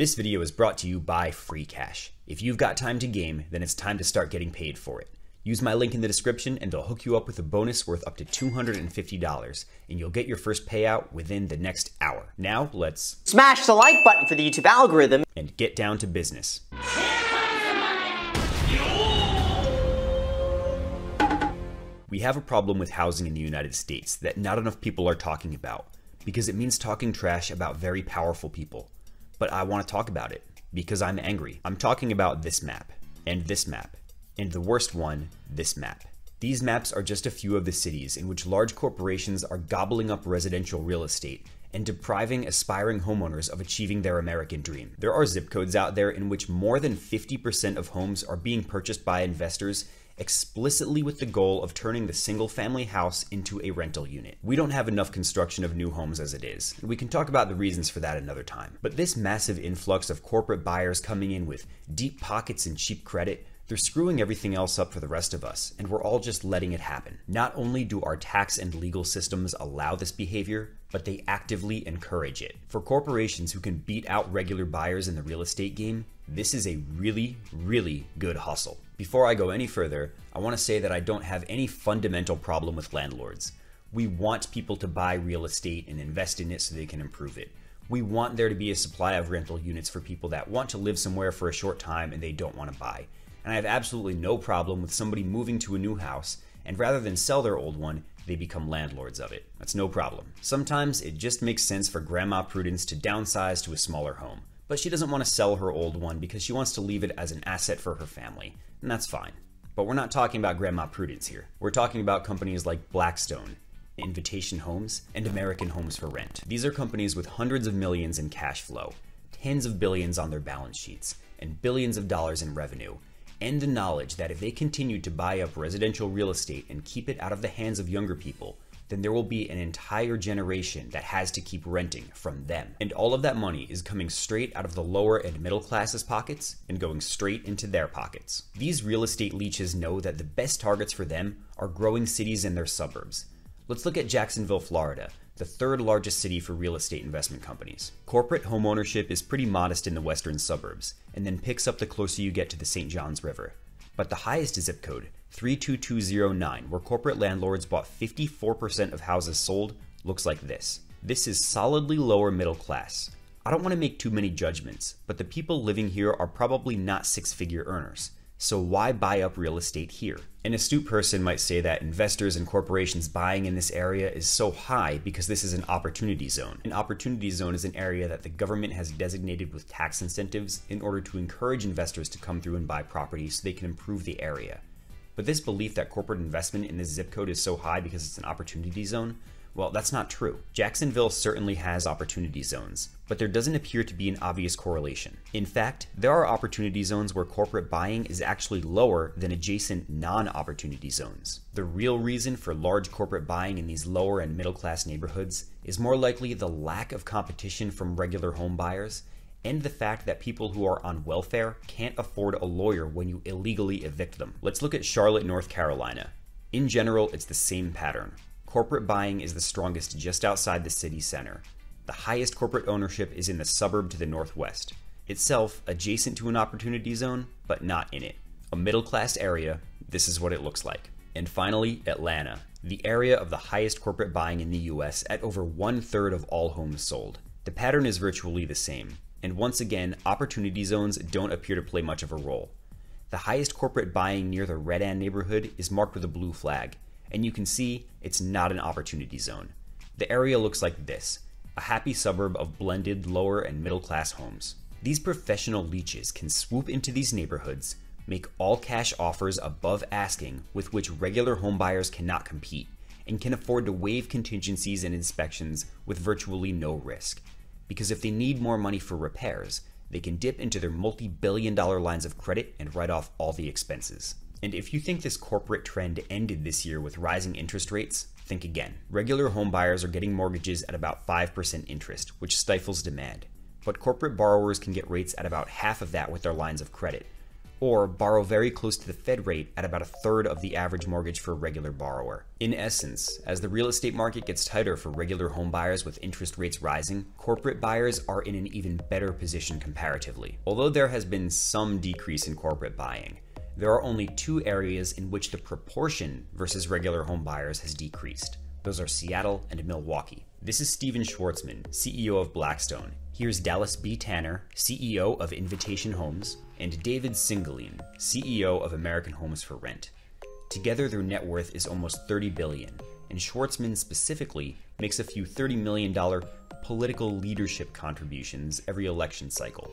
This video is brought to you by Free Cash. If you've got time to game, then it's time to start getting paid for it. Use my link in the description and they'll hook you up with a bonus worth up to $250, and you'll get your first payout within the next hour. Now, let's Smash the like button for the YouTube algorithm. and get down to business. We have a problem with housing in the United States that not enough people are talking about because it means talking trash about very powerful people. But I want to talk about it because I'm angry. I'm talking about this map and this map and the worst one, this map. These maps are just a few of the cities in which large corporations are gobbling up residential real estate and depriving aspiring homeowners of achieving their American dream. There are zip codes out there in which more than 50% of homes are being purchased by investors explicitly with the goal of turning the single family house into a rental unit. We don't have enough construction of new homes as it is, and we can talk about the reasons for that another time. But this massive influx of corporate buyers coming in with deep pockets and cheap credit they're screwing everything else up for the rest of us, and we're all just letting it happen. Not only do our tax and legal systems allow this behavior, but they actively encourage it. For corporations who can beat out regular buyers in the real estate game, this is a really, really good hustle. Before I go any further, I want to say that I don't have any fundamental problem with landlords. We want people to buy real estate and invest in it so they can improve it. We want there to be a supply of rental units for people that want to live somewhere for a short time and they don't want to buy and I have absolutely no problem with somebody moving to a new house, and rather than sell their old one, they become landlords of it. That's no problem. Sometimes it just makes sense for Grandma Prudence to downsize to a smaller home, but she doesn't want to sell her old one because she wants to leave it as an asset for her family, and that's fine. But we're not talking about Grandma Prudence here. We're talking about companies like Blackstone, Invitation Homes, and American Homes for Rent. These are companies with hundreds of millions in cash flow, tens of billions on their balance sheets, and billions of dollars in revenue and the knowledge that if they continue to buy up residential real estate and keep it out of the hands of younger people, then there will be an entire generation that has to keep renting from them. And all of that money is coming straight out of the lower and middle classes' pockets and going straight into their pockets. These real estate leeches know that the best targets for them are growing cities and their suburbs. Let's look at Jacksonville, Florida, the third largest city for real estate investment companies. Corporate homeownership is pretty modest in the western suburbs, and then picks up the closer you get to the St. Johns River. But the highest zip code, 32209, where corporate landlords bought 54% of houses sold, looks like this. This is solidly lower middle class. I don't want to make too many judgments, but the people living here are probably not six figure earners. So why buy up real estate here? An astute person might say that investors and corporations buying in this area is so high because this is an opportunity zone. An opportunity zone is an area that the government has designated with tax incentives in order to encourage investors to come through and buy property so they can improve the area. But this belief that corporate investment in this zip code is so high because it's an opportunity zone well, that's not true. Jacksonville certainly has opportunity zones, but there doesn't appear to be an obvious correlation. In fact, there are opportunity zones where corporate buying is actually lower than adjacent non opportunity zones. The real reason for large corporate buying in these lower and middle class neighborhoods is more likely the lack of competition from regular home buyers and the fact that people who are on welfare can't afford a lawyer when you illegally evict them. Let's look at Charlotte, North Carolina. In general, it's the same pattern corporate buying is the strongest just outside the city center. The highest corporate ownership is in the suburb to the northwest, itself adjacent to an opportunity zone, but not in it. A middle class area, this is what it looks like. And finally, Atlanta, the area of the highest corporate buying in the US at over one third of all homes sold. The pattern is virtually the same, and once again, opportunity zones don't appear to play much of a role. The highest corporate buying near the Red Redan neighborhood is marked with a blue flag, and you can see it's not an opportunity zone. The area looks like this a happy suburb of blended lower and middle class homes. These professional leeches can swoop into these neighborhoods, make all cash offers above asking with which regular homebuyers cannot compete, and can afford to waive contingencies and inspections with virtually no risk. Because if they need more money for repairs, they can dip into their multi billion dollar lines of credit and write off all the expenses. And if you think this corporate trend ended this year with rising interest rates, think again. Regular home buyers are getting mortgages at about 5% interest, which stifles demand. But corporate borrowers can get rates at about half of that with their lines of credit. or borrow very close to the Fed rate at about a third of the average mortgage for a regular borrower. In essence, as the real estate market gets tighter for regular home buyers with interest rates rising, corporate buyers are in an even better position comparatively. Although there has been some decrease in corporate buying, there are only two areas in which the proportion versus regular home buyers has decreased. Those are Seattle and Milwaukee. This is Stephen Schwarzman, CEO of Blackstone. Here's Dallas B. Tanner, CEO of Invitation Homes, and David Singelyn, CEO of American Homes for Rent. Together their net worth is almost 30 billion, and Schwarzman specifically makes a few $30 million political leadership contributions every election cycle.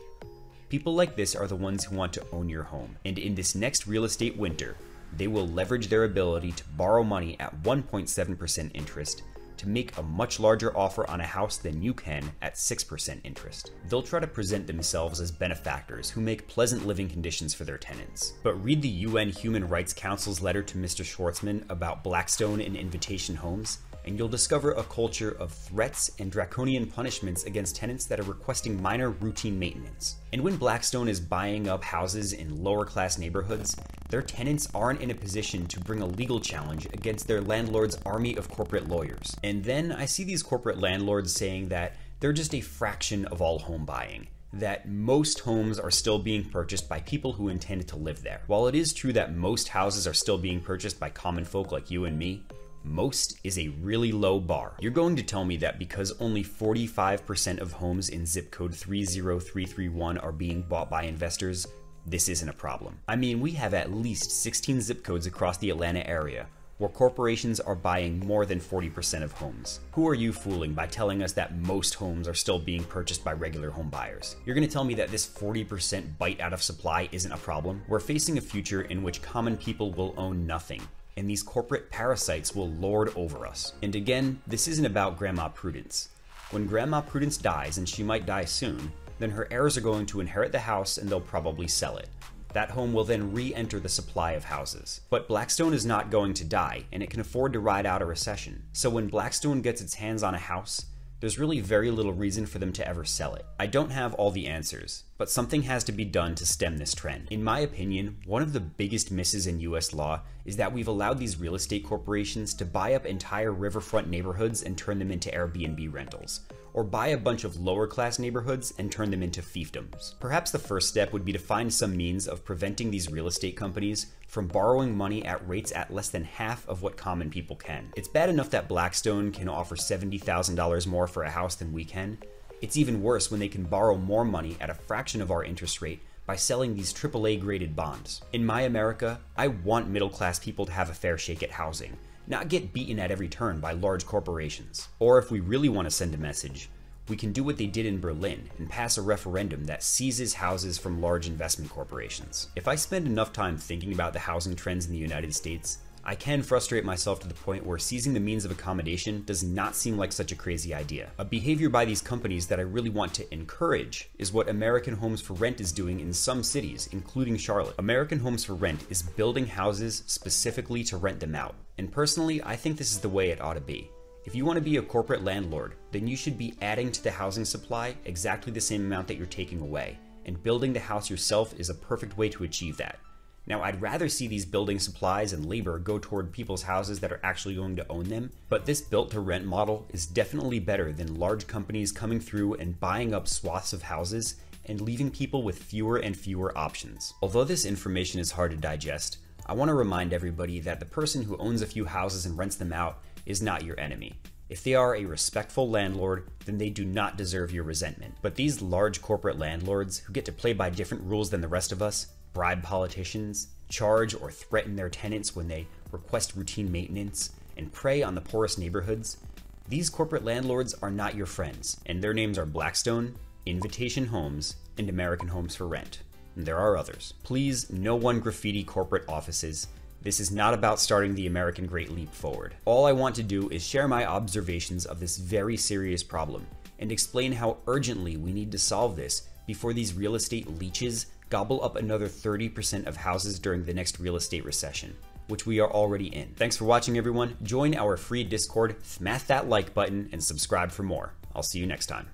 People like this are the ones who want to own your home, and in this next real estate winter, they will leverage their ability to borrow money at 1.7% interest to make a much larger offer on a house than you can at 6% interest. They'll try to present themselves as benefactors who make pleasant living conditions for their tenants. But read the UN Human Rights Council's letter to Mr. Schwarzman about Blackstone and Invitation Homes, and you'll discover a culture of threats and draconian punishments against tenants that are requesting minor routine maintenance. And when Blackstone is buying up houses in lower class neighborhoods, their tenants aren't in a position to bring a legal challenge against their landlord's army of corporate lawyers. And then I see these corporate landlords saying that they're just a fraction of all home buying that most homes are still being purchased by people who intend to live there. While it is true that most houses are still being purchased by common folk like you and me, most is a really low bar. You're going to tell me that because only 45% of homes in zip code 30331 are being bought by investors, this isn't a problem. I mean, we have at least 16 zip codes across the Atlanta area where corporations are buying more than 40% of homes. Who are you fooling by telling us that most homes are still being purchased by regular home buyers? You're gonna tell me that this 40% bite out of supply isn't a problem? We're facing a future in which common people will own nothing and these corporate parasites will lord over us. And again, this isn't about Grandma Prudence. When Grandma Prudence dies, and she might die soon, then her heirs are going to inherit the house and they'll probably sell it. That home will then re enter the supply of houses. But Blackstone is not going to die, and it can afford to ride out a recession. So when Blackstone gets its hands on a house, there's really very little reason for them to ever sell it. I don't have all the answers, but something has to be done to stem this trend. In my opinion, one of the biggest misses in US law is that we've allowed these real estate corporations to buy up entire riverfront neighborhoods and turn them into Airbnb rentals, or buy a bunch of lower class neighborhoods and turn them into fiefdoms. Perhaps the first step would be to find some means of preventing these real estate companies from borrowing money at rates at less than half of what common people can. It's bad enough that Blackstone can offer $70,000 more for a house than we can. It's even worse when they can borrow more money at a fraction of our interest rate by selling these AAA graded bonds. In my America, I want middle class people to have a fair shake at housing, not get beaten at every turn by large corporations. Or if we really want to send a message, we can do what they did in Berlin and pass a referendum that seizes houses from large investment corporations. If I spend enough time thinking about the housing trends in the United States, I can frustrate myself to the point where seizing the means of accommodation does not seem like such a crazy idea. A behavior by these companies that I really want to encourage is what American Homes for Rent is doing in some cities, including Charlotte. American Homes for Rent is building houses specifically to rent them out. And personally, I think this is the way it ought to be. If you want to be a corporate landlord, then you should be adding to the housing supply exactly the same amount that you're taking away, and building the house yourself is a perfect way to achieve that. Now, I'd rather see these building supplies and labor go toward people's houses that are actually going to own them, but this built to rent model is definitely better than large companies coming through and buying up swaths of houses and leaving people with fewer and fewer options. Although this information is hard to digest, I want to remind everybody that the person who owns a few houses and rents them out is not your enemy. If they are a respectful landlord, then they do not deserve your resentment. But these large corporate landlords who get to play by different rules than the rest of us, bribe politicians, charge or threaten their tenants when they request routine maintenance, and prey on the poorest neighborhoods, these corporate landlords are not your friends, and their names are Blackstone, Invitation Homes, and American Homes for Rent. And there are others. Please, no one graffiti corporate offices. This is not about starting the American Great Leap Forward. All I want to do is share my observations of this very serious problem and explain how urgently we need to solve this before these real estate leeches gobble up another 30% of houses during the next real estate recession, which we are already in. Thanks for watching, everyone. Join our free Discord, smash that like button, and subscribe for more. I'll see you next time.